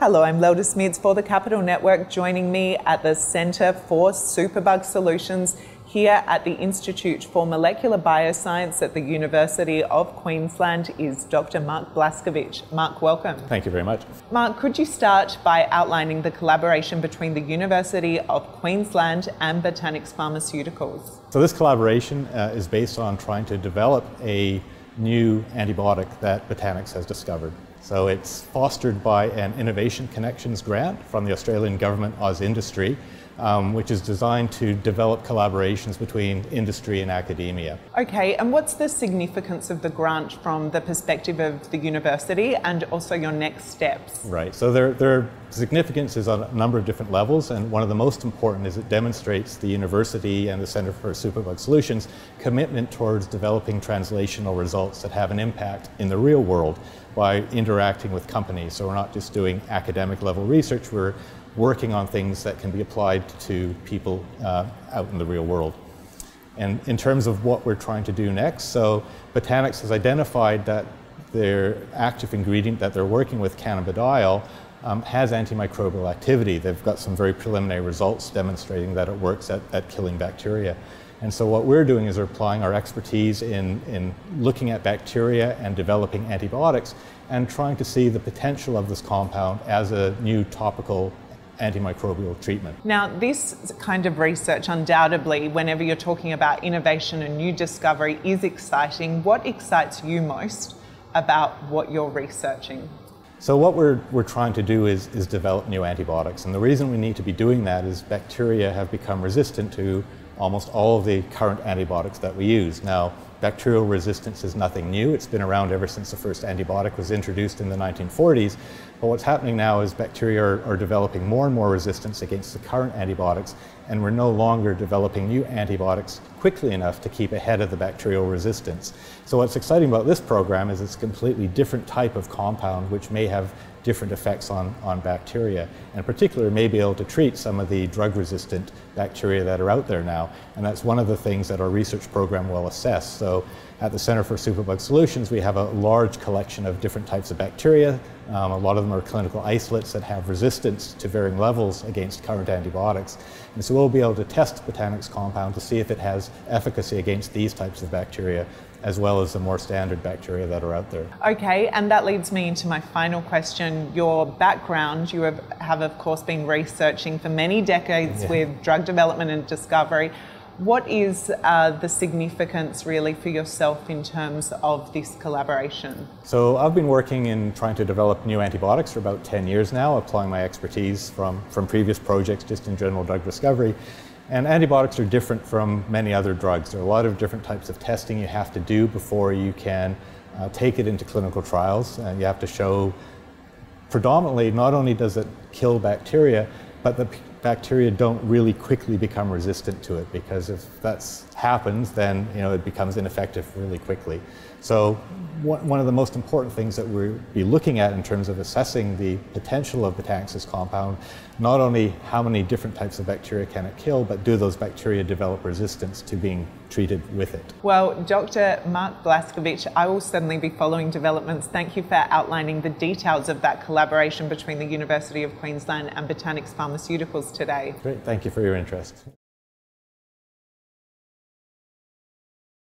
Hello, I'm Lelde Smits for the Capital Network. Joining me at the Centre for Superbug Solutions here at the Institute for Molecular Bioscience at the University of Queensland is Dr. Mark Blaskovich. Mark, welcome. Thank you very much. Mark, could you start by outlining the collaboration between the University of Queensland and Botanix Pharmaceuticals? So, this collaboration uh, is based on trying to develop a new antibiotic that Botanix has discovered. So it's fostered by an Innovation Connections grant from the Australian Government AusIndustry, um, which is designed to develop collaborations between industry and academia. Okay, and what's the significance of the grant from the perspective of the university and also your next steps? Right, so their, their significance is on a number of different levels, and one of the most important is it demonstrates the university and the Center for Superbug Solutions commitment towards developing translational results that have an impact in the real world by interacting with companies. So we're not just doing academic level research, we're working on things that can be applied to people uh, out in the real world. And in terms of what we're trying to do next, so Botanix has identified that their active ingredient that they're working with, cannabidiol, um, has antimicrobial activity. They've got some very preliminary results demonstrating that it works at, at killing bacteria. And so what we're doing is we're applying our expertise in, in looking at bacteria and developing antibiotics and trying to see the potential of this compound as a new topical antimicrobial treatment. Now, this kind of research, undoubtedly, whenever you're talking about innovation and new discovery, is exciting. What excites you most about what you're researching? So what we're, we're trying to do is, is develop new antibiotics. And the reason we need to be doing that is bacteria have become resistant to almost all of the current antibiotics that we use. Now, bacterial resistance is nothing new. It's been around ever since the first antibiotic was introduced in the 1940s. But what's happening now is bacteria are, are, developing more and more resistance against the current antibiotics, and we're no longer developing new antibiotics quickly enough to keep ahead of the bacterial resistance. So what's exciting about this program is it's a completely different type of compound which may have different effects on, on bacteria, and in particular may be able to treat some of the drug-resistant bacteria that are out there now. And that's one of the things that our research program will assess. So at the Center for Superbug Solutions, we have a large collection of different types of bacteria. Um, a lot of them are clinical isolates that have resistance to varying levels against current antibiotics. And so we'll be able to test Botanix compound to see if it has efficacy against these types of bacteria as well as the more standard bacteria that are out there. Okay, and that leads me into my final question. Your background, you have, have of course been researching for many decades yeah. with drug development and discovery. What is uh, the significance really for yourself in terms of this collaboration? So I've been working in trying to develop new antibiotics for about 10 years now, applying my expertise from, from previous projects just in general drug discovery. And antibiotics are different from many other drugs. There are a lot of different types of testing you have to do before you can uh, take it into clinical trials. And you have to show predominantly not only does it kill bacteria, but the bacteria don't really quickly become resistant to it because if that happens, then you know it becomes ineffective really quickly. So one of the most important things that we'll be looking at in terms of assessing the potential of the Botanix's compound, not only how many different types of bacteria can it kill, but do those bacteria develop resistance to being treated with it. Well, Dr. Mark Blaskovich, I will certainly be following developments. Thank you for outlining the details of that collaboration between the University of Queensland and Botanix Pharmaceuticals today. Great, thank you for your interest.